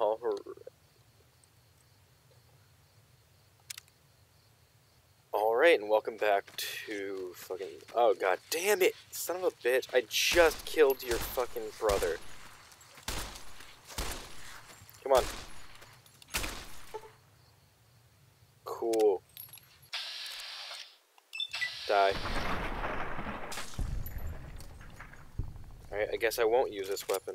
Alright. Alright, and welcome back to fucking... Oh, god damn it! Son of a bitch, I just killed your fucking brother. Come on. Cool. Die. Alright, I guess I won't use this weapon.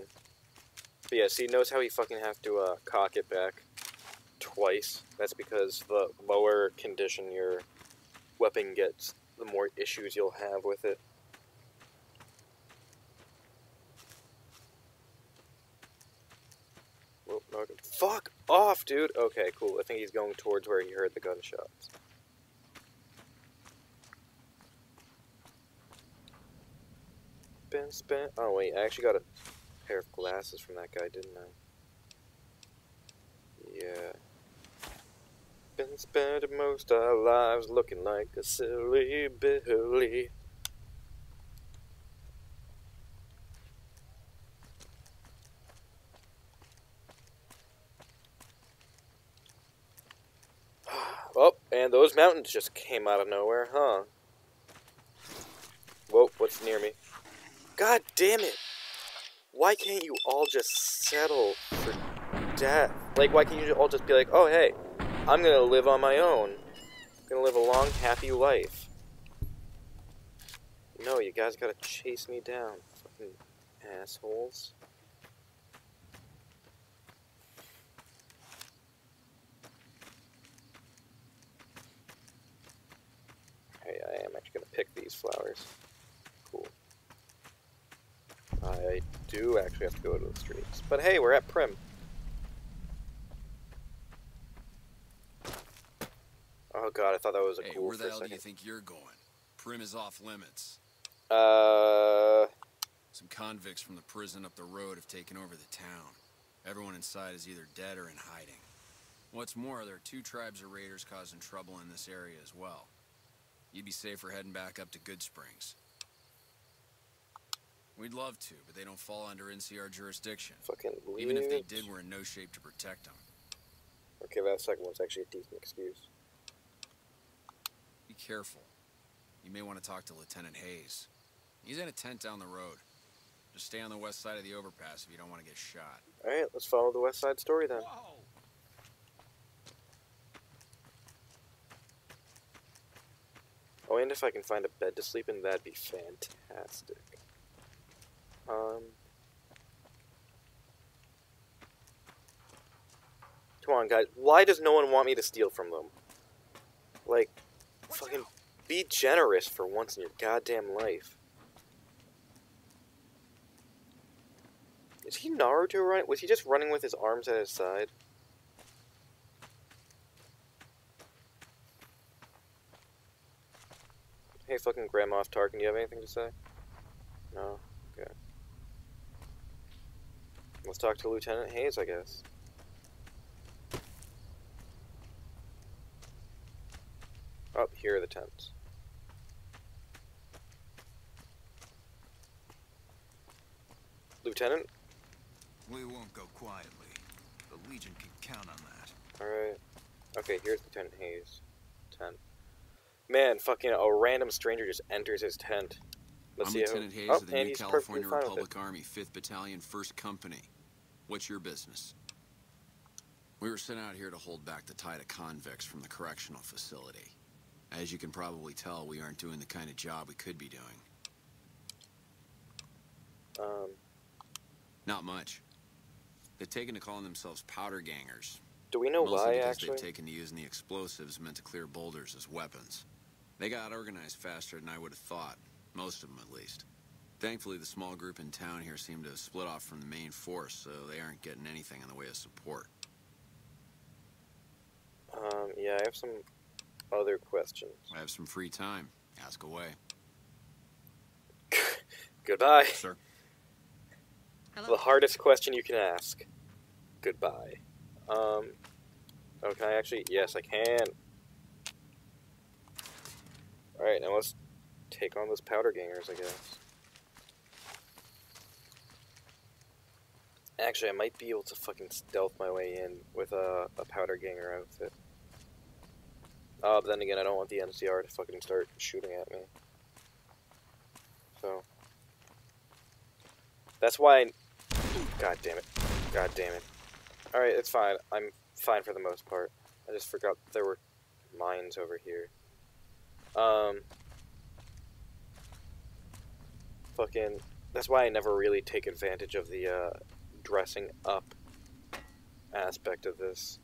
But yeah, see, notice how he fucking have to uh, cock it back twice. That's because the lower condition your weapon gets, the more issues you'll have with it. Fuck off, dude! Okay, cool. I think he's going towards where he heard the gunshots. Been spent. Oh, wait, I actually got a pair of glasses from that guy, didn't I? Yeah. Been spending most of our lives looking like a silly Billy. Oh, and those mountains just came out of nowhere, huh? Whoa, what's near me? God damn it! Why can't you all just settle for death? Like, why can't you all just be like, oh, hey, I'm gonna live on my own. I'm gonna live a long, happy life. No, you guys gotta chase me down, fucking assholes. Hey, I am actually gonna pick these flowers. I do actually have to go to the streets. But hey, we're at Primm. Oh god, I thought that was a hey, cool where the hell do you think you're going? Primm is off limits. Uh, Some convicts from the prison up the road have taken over the town. Everyone inside is either dead or in hiding. What's more, there are two tribes of raiders causing trouble in this area as well. You'd be safer heading back up to Goodsprings. We'd love to, but they don't fall under NCR jurisdiction. fucking Even if they did, we're in no shape to protect them. Okay, that second one's actually a decent excuse. Be careful. You may want to talk to Lieutenant Hayes. He's in a tent down the road. Just stay on the west side of the overpass if you don't want to get shot. Alright, let's follow the West Side Story then. Whoa! Oh, and if I can find a bed to sleep in, that'd be fantastic. Um. Come on, guys. Why does no one want me to steal from them? Like, fucking be generous for once in your goddamn life. Is he Naruto running? Was he just running with his arms at his side? Hey, fucking Grandma Tarkin, do you have anything to say? No? Okay. Let's talk to Lieutenant Hayes, I guess. Oh, here are the tents. Lieutenant? We won't go quietly. The Legion can count on that. Alright. Okay, here's Lieutenant Hayes. Tent. Man, fucking a random stranger just enters his tent. Let's I'm see Lieutenant how... Hayes oh, of the New California fine with it. Republic Army, 5th Battalion, 1st Company. What's your business? We were sent out here to hold back the tide of convicts from the correctional facility. As you can probably tell, we aren't doing the kind of job we could be doing. Um, Not much. They've taken to calling themselves powder gangers. do we know mostly why, because actually? they've taken to using the explosives meant to clear boulders as weapons. They got organized faster than I would have thought, most of them at least. Thankfully, the small group in town here seem to have split off from the main force, so they aren't getting anything in the way of support. Um, yeah, I have some other questions. I have some free time. Ask away. Goodbye. Sir? Hello? The hardest question you can ask. Goodbye. Um, oh, can I actually? Yes, I can. Alright, now let's take on those powder gangers, I guess. Actually, I might be able to fucking stealth my way in with a, a powder ganger outfit. Uh, but then again, I don't want the NCR to fucking start shooting at me. So. That's why I... God damn it. God damn it. Alright, it's fine. I'm fine for the most part. I just forgot there were mines over here. Um... Fucking... That's why I never really take advantage of the, uh, dressing up aspect of this.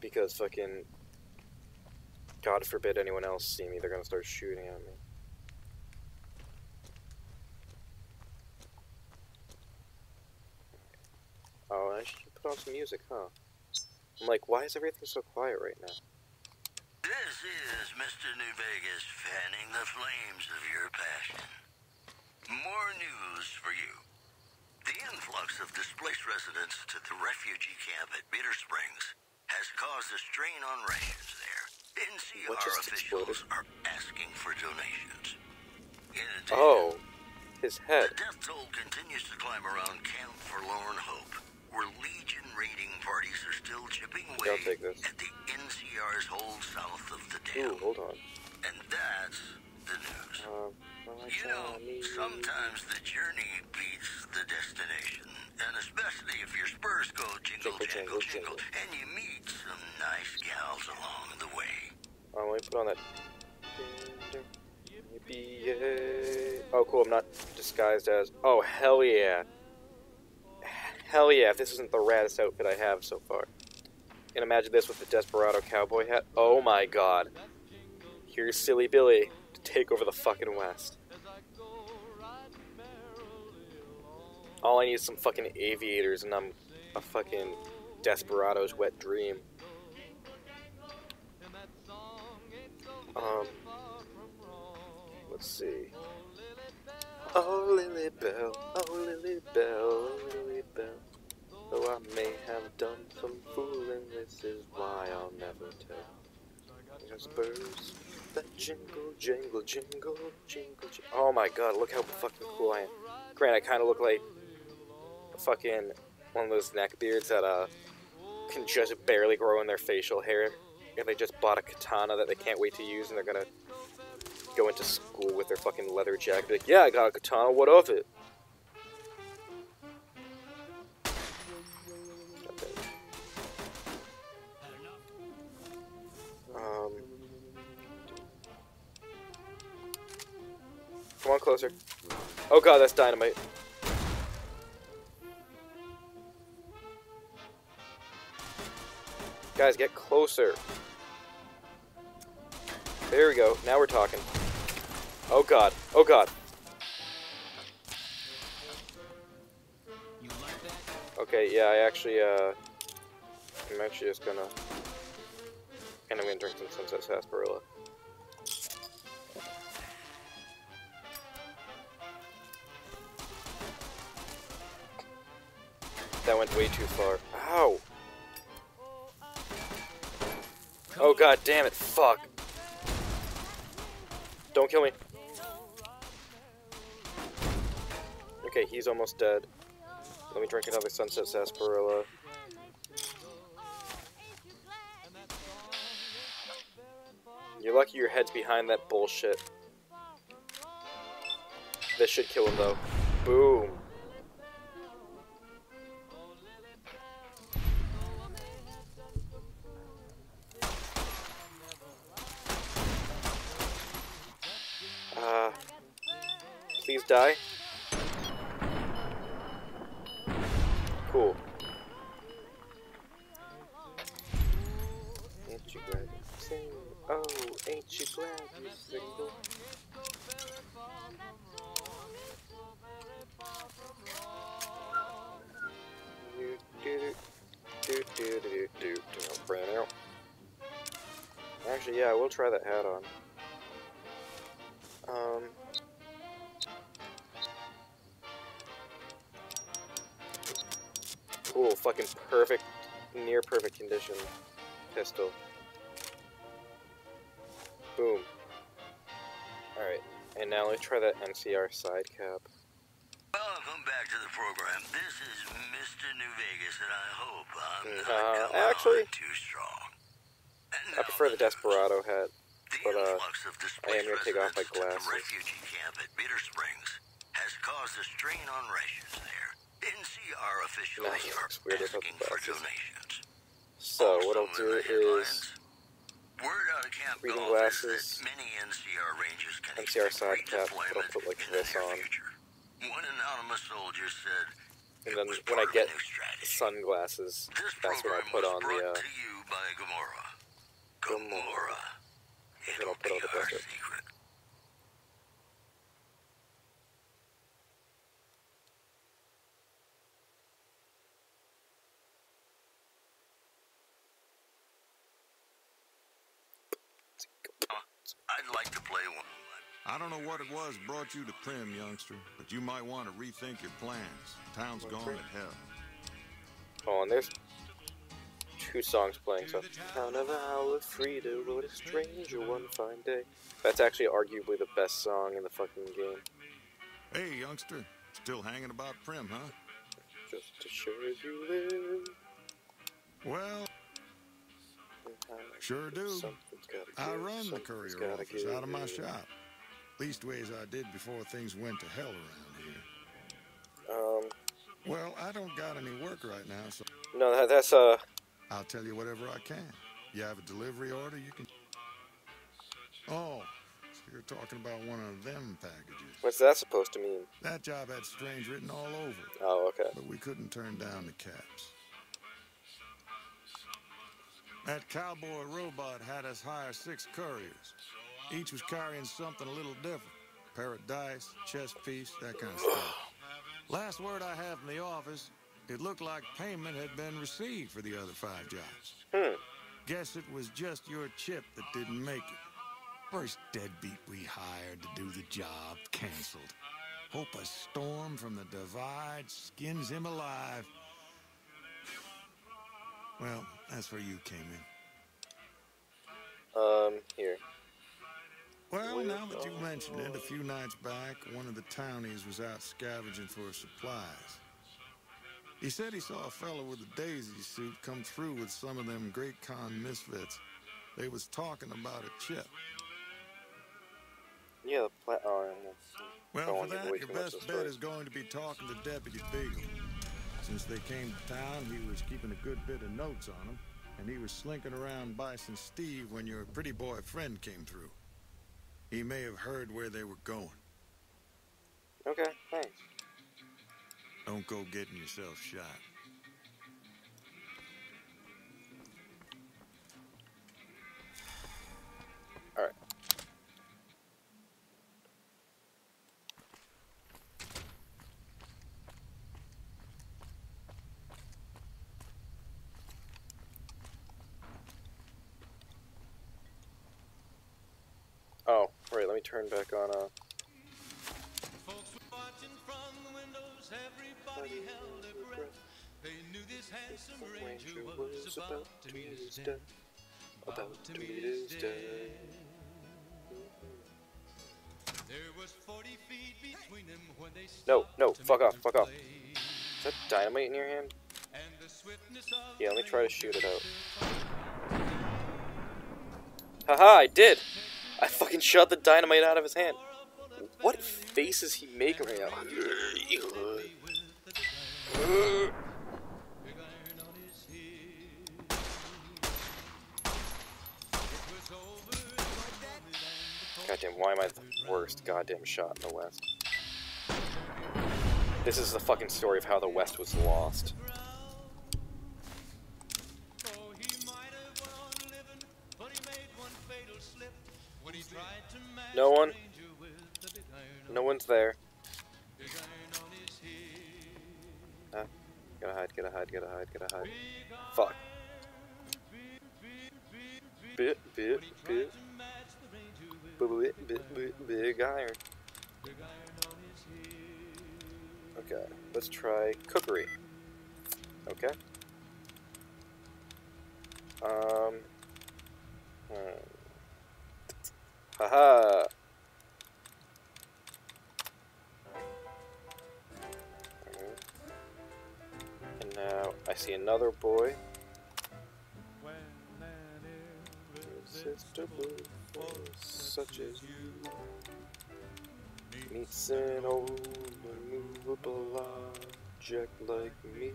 Because fucking God forbid anyone else see me, they're gonna start shooting at me. Oh, I should put on some music, huh? I'm like, why is everything so quiet right now? This is Mr. New Vegas fanning the flames of your passion. More news for you. The influx of displaced residents to the refugee camp at Bitter Springs has caused a strain on rations there. NCR officials exploded? are asking for donations. In addition, Oh, his head. the death toll continues to climb around Camp Forlorn Hope, where Legion raiding parties are still chipping away I'll take this. at the NCR's hold south of the Ooh, hold on. And that's the news. Um, You know, sometimes the journey beats the destination. And especially if your spurs go jingle, Jingle, jingle, and you meet some nice gals along the way. Oh, let me put on that. Oh, cool. I'm not disguised as. Oh, hell yeah. Hell yeah, if this isn't the raddest outfit I have so far. And imagine this with the Desperado cowboy hat. Oh my god. Here's Silly Billy to take over the fucking West. All I need is some fucking aviators, and I'm a fucking Desperado's wet dream. Um, let's see. Oh, Lily Bell, oh, Lily Bell, oh, Lily Bell. Though I may have done some fooling, this is why I'll never tell. Your spurs that jingle, jingle, jingle, jingle, jingle. Oh my god, look how fucking cool I am. Grant, I kind of look like fucking one of those neck beards that uh can just barely grow in their facial hair. And they just bought a katana that they can't wait to use, and they're gonna go into school with their fucking leather jacket. Like, yeah, I got a katana. What of it? Um. Come on closer. Oh god, that's dynamite. Guys, get closer. There we go. Now we're talking. Oh god. Oh god. Okay, yeah, I actually, uh... I'm actually just gonna... And I'm gonna drink some Sunset Sarsaparilla. That went way too far. Ow! Oh god damn it, fuck. Don't kill me. Okay, he's almost dead. Let me drink another Sunset Sarsaparilla. You're lucky your head's behind that bullshit. This should kill him though. Boom. Actually, yeah, I will try that hat on. Um. Cool, fucking perfect, near perfect condition pistol. Boom. Alright, and now let's try that NCR side cap. Welcome back to the program. This is Mr. New Vegas, and I hope I'm not Uh, coming actually, too strong. And I prefer the Desperado hat. But, uh, I am gonna take off my to the glasses. refugee camp at Bitter Springs has caused a strain on rations there. NCR officials are asking for donations. So what I'll do is Word out of Camp reading glasses, many NCR rangers can NCR side cap, but I'll put like this on. future. One anonymous soldier said, And then when I get a new strategy." sunglasses, This that's when I'll put on the uh, to you by Gomorrah. Gomorrah. Gomorrah. It'll be our secret. I'd like to play one. I don't know what it was brought you to Primm, youngster, but you might want to rethink your plans. Town's gone to hell. Oh, and there's two songs playing. So, town of our freedom, what a stranger one fine day. That's actually arguably the best song in the fucking game. Hey, youngster, still hanging about Primm, huh? Just as sure as you live. Well, Sure do. I run the courier office out of my shop. Leastways I did before things went to hell around here. Um, Well, I don't got any work right now, so no, that, that's uh, I'll tell you whatever I can. You have a delivery order, you can. Oh, so you're talking about one of them packages. what's that supposed to mean? That job had strange written all over, it, Oh, okay. but we couldn't turn down the caps. That cowboy robot had us hire six couriers. Each was carrying something a little different. Pair of dice, chess piece, that kind of stuff. Last word I have from the office, it looked like payment had been received for the other five jobs. Hmm. Guess it was just your chip that didn't make it. First deadbeat we hired to do the job canceled. Hope a storm from the divide skins him alive. Well, that's where you came in. Um, here. Well, now that you mention it, a few nights back, one of the townies was out scavenging for supplies. He said he saw a fellow with a daisy suit come through with some of them Great Khan misfits. They was talking about a chip. Yeah, the pla- oh. Well, for that, your too much of best bet is going to be talking to Deputy Beagle. Since they came to town, he was keeping a good bit of notes on them, and he was slinking around Bison Steve when your pretty boy friend came through. He may have heard where they were going. Okay, thanks. Don't go getting yourself shot. Turn back on. Breath. They knew this handsome ranger was about to meet his death. About to meet his death. There was 40 feet between them when they No, no, fuck off, fuck off. is that dynamite in your hand? Yeah, let me try to shoot it out. Haha, I did! I fucking shot the dynamite out of his hand. What face is he making right now? Goddamn, why am I the worst goddamn shot in the West? This is the fucking story of how the West was lost. He might have went on living, but he made one fatal slip when he tried to match No one. the ranger with the big iron No one's there. big iron on his hip. Ah, gotta hide, gotta hide, gotta hide, gotta hide. Fuck. Bit, bit, when he tried bit, to match the ranger with bit, bit, big bit, big iron. big iron on his hip. Okay, let's try cookery. Okay. Um. Hmm. Haha. And now I see another boy. Such as you meets an old immovable object like me.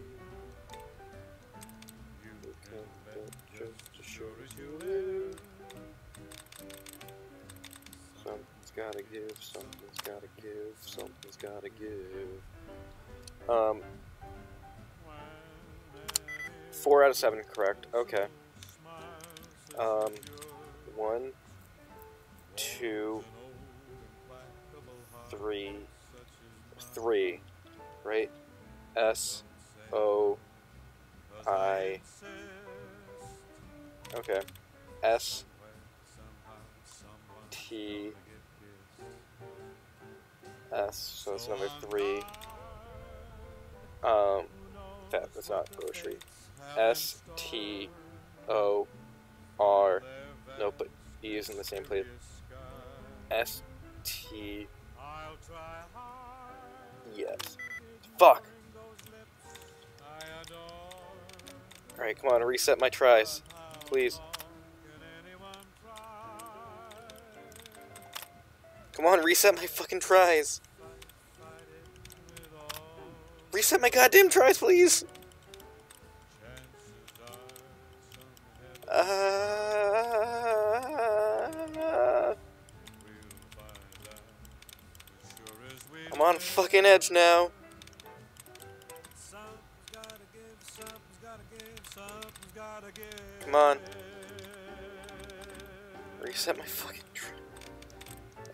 You can bet just as sure as you live. Gotta give, something's gotta give, something's gotta give. Um, four out of seven correct. Okay. Um, one, two, three, three, right? S, O, I. Okay. S, T, S. So that's number three. Um, that that's not grocery. S, T, O, R. Nope, but E is in the same place. S, T, yes. Fuck! Alright, come on, reset my tries. Please. Come on, reset my fucking tries. Reset my goddamn tries, please. Uh, I'm on fucking edge now. Come on. Reset my fucking try.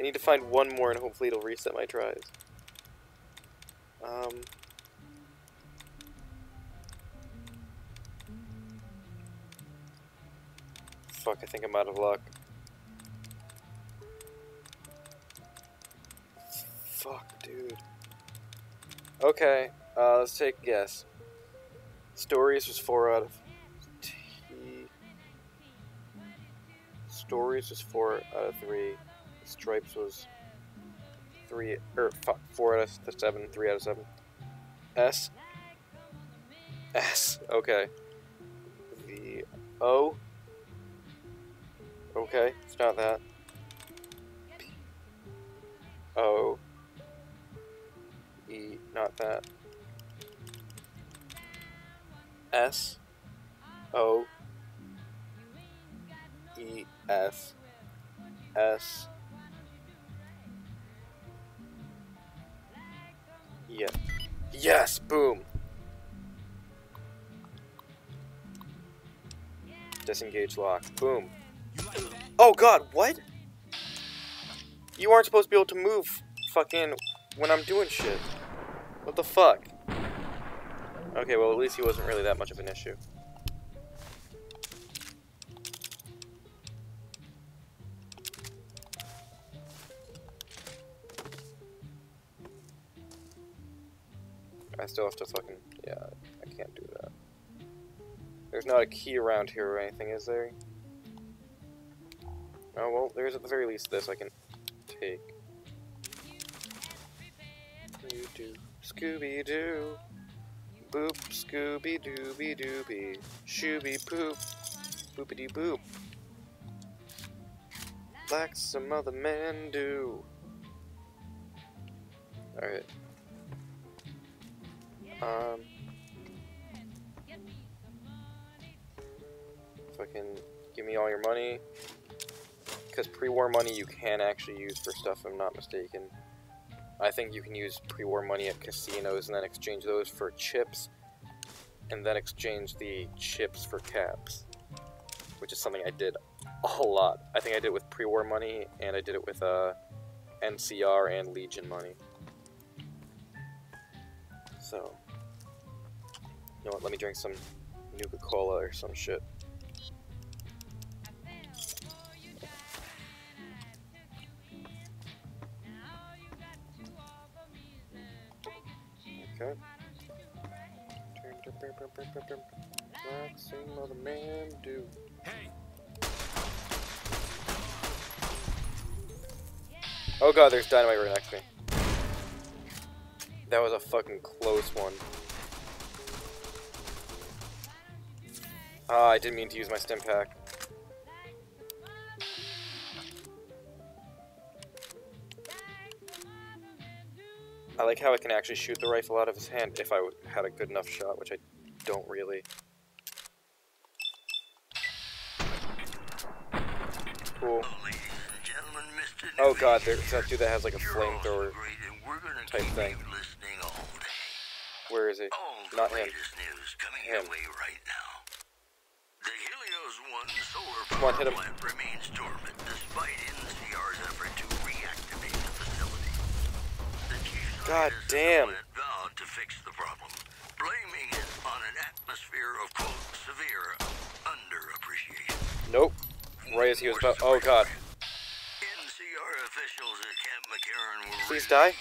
I need to find one more and hopefully it'll reset my tries. Um. Fuck, I think I'm out of luck. Fuck, dude. Okay, uh, let's take a guess. Stories was 4 out of T. Stories was 4 out of 3. Stripes was 3, or fuck, 4 out of 7, 3 out of 7. S. S, okay. The O. Okay, it's not that. P. O. E, not that. S. O. E. S. S. Yeah. Yes! Boom! Disengage lock. Boom. Oh god, what? You aren't supposed to be able to move fucking when I'm doing shit. What the fuck? Okay, well at least he wasn't really that much of an issue. I still have to fucking... Yeah, I can't do that. There's not a key around here or anything, is there? Oh, well, there's at the very least this I can take. You do Scooby Doo. Boop, Scooby Dooby Dooby. Shooby poop. Boopity boop. Like some other men do. Alright. Um. Fucking give me all your money. Because pre-war money you can actually use for stuff, if I'm not mistaken. I think you can use pre-war money at casinos and then exchange those for chips, and then exchange the chips for caps, which is something I did a lot. I think I did it with pre-war money, and I did it with uh, NCR and Legion money. So, you know what? Let me drink some Nuka Cola or some shit. Oh god, there's dynamite right next to me. That was a fucking close one. Ah, I didn't mean to use my stim pack. I like how I can actually shoot the rifle out of his hand if I had a good enough shot, which I don't really. Cool. Ladies and gentlemen, Mr. Oh god, there's that dude that has like a you're all so flamethrower. great, and we're gonna type thing. listening all day. Where is he? Not him. Him. your way right now. The Helios 1 solar Come power on, plant remains dormant despite NCR's effort to reactivate the facility. The chief God damn. vowed to fix the problem, blaming it on an atmosphere of quote severe underappreciation. Nope. Right as he was about. Oh god. NCR officials at Camp McCarran were Please die.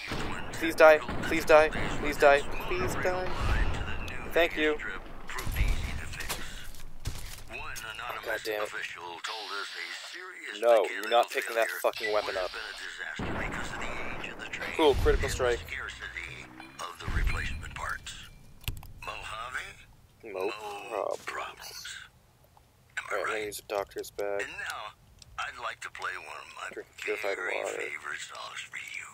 Please die. Please die. Please die. Please die. rail line to the new Thank you. Strip proved easy to fix. One anonymous God damn it. official told serious No, you're not picking that fucking weapon up. have been a disaster because of the age of the train Cool, critical strike. the of the replacement parts. Mojave, No problem. problems. Alright, right? use a doctor's bag. And now, I'd like to play one of my purified water. favorite songs for you.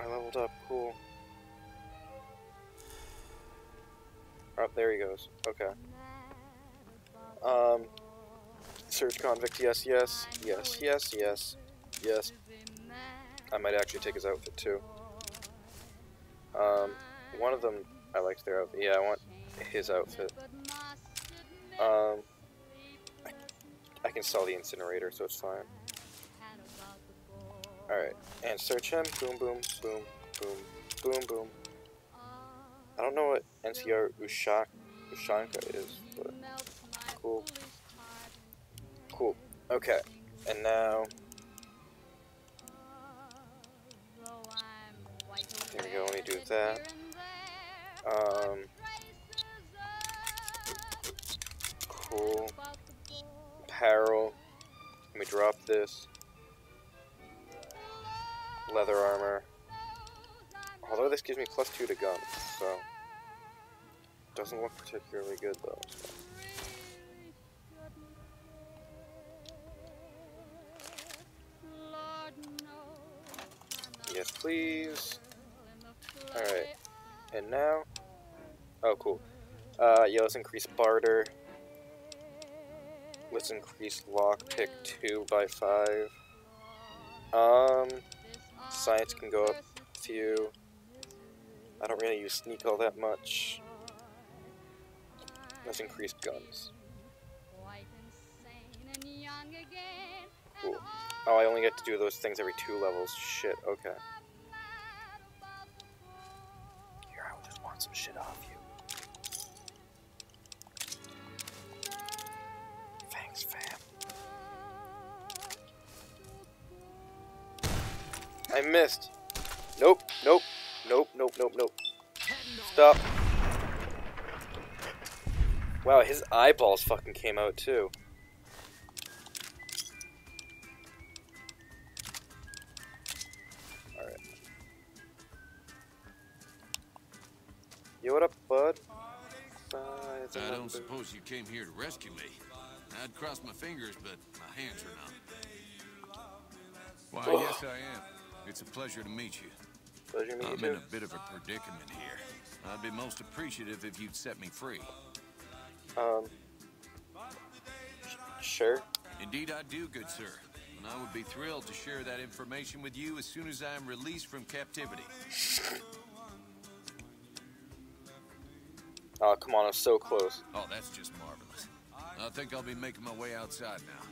I leveled up. Cool. Oh, there he goes. Okay. Um. Search convict. Yes, yes, yes, yes, yes, yes. I might actually take his outfit too. Um, one of them I liked their outfit. Yeah, I want his outfit. Um, I, I can sell the incinerator, so it's fine. Alright, and search him. Boom, boom, boom, boom, boom, boom. I don't know what NCR Ushak, Ushanka is, but cool. Cool. Okay, and now. There we go, let me do that. Um, cool. Apparel. Let me drop this. Leather armor. Although this gives me plus two to guns, so. Doesn't look particularly good though. Yes, please. Alright. And now. Oh, cool. Uh, yeah, let's increase barter. Let's increase lockpick 2 by 5. Um, science can go up a few. I don't really use sneak all that much. Let's increase guns. Cool. Oh, I only get to do those things every two levels. Shit, okay. Here, I will just want some shit off you. Thanks, fam. I missed. Nope, nope, nope, nope, nope, nope. Stop. Wow, his eyeballs fucking came out too. Alright. Yo, what up, bud? I don't suppose you came here to rescue me. I'd cross my fingers, but my hands are numb. Why, Oh. yes, I am. It's a pleasure to meet you. Pleasure to meet I'm you in a bit of a predicament here. I'd be most appreciative if you'd set me free. Um. Sure. Indeed, I do, good sir. And I would be thrilled to share that information with you as soon as I am released from captivity. Oh, come on, I'm so close. Oh, that's just marvelous. I think I'll be making my way outside now.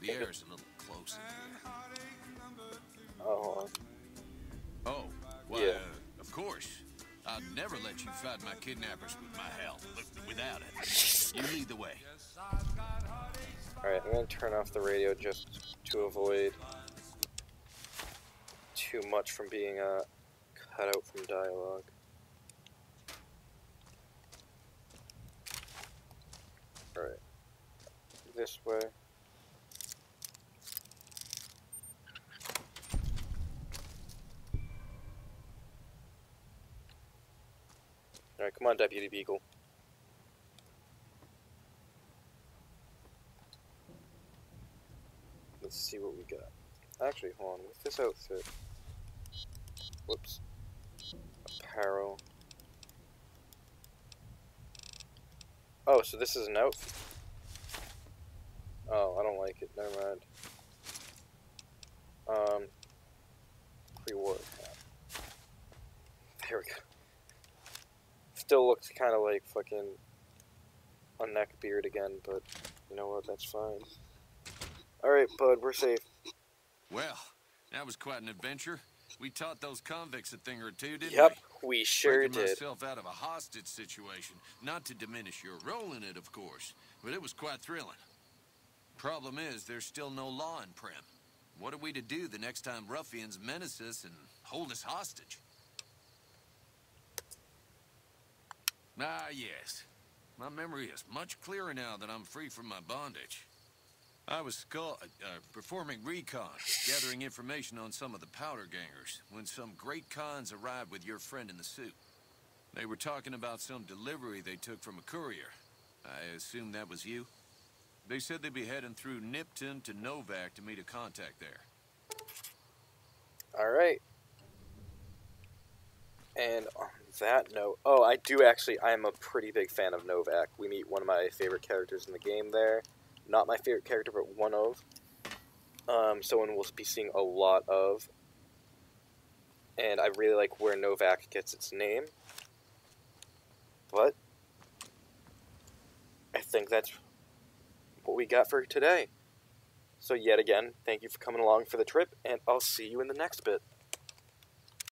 The air is a little close in here. Oh. Oh, well, Yeah. uh, of course. I'd never let you fight my kidnappers with my help, but without it. You lead the way. Alright, I'm gonna turn off the radio just to avoid too much from being uh, cut out from dialogue. Alright. This way. Come on, Deputy Beagle. Let's see what we got. Actually, hold on. With this outfit. Whoops. Apparel. Oh, so this is an outfit. Oh, I don't like it. Never mind. Um, pre-war. There we go. Still looks kind of like fucking a neck beard again, but you know what? That's fine. All right, bud, we're safe. Well, that was quite an adventure. We taught those convicts a thing or two, didn't Yep, we? Yep, we sure Breaking did. myself out of a hostage situation. Not to diminish your role in it, of course, but it was quite thrilling. Problem is, there's still no law in Primm. What are we to do the next time ruffians menace us and hold us hostage? Ah, yes. My memory is much clearer now that I'm free from my bondage. I was skull, uh, uh, performing recon, gathering information on some of the powder gangers, when some Great Khans arrived with your friend in the suit. They were talking about some delivery they took from a courier. I assume that was you? They said they'd be heading through Nipton to Novac to meet a contact there. All right. And on that note, oh, I do actually, I am a pretty big fan of Novac. We meet one of my favorite characters in the game there. Not my favorite character, but one of. Um, someone we'll be seeing a lot of. And I really like where Novac gets its name. But I think that's what we got for today. So, yet again, thank you for coming along for the trip, and I'll see you in the next bit.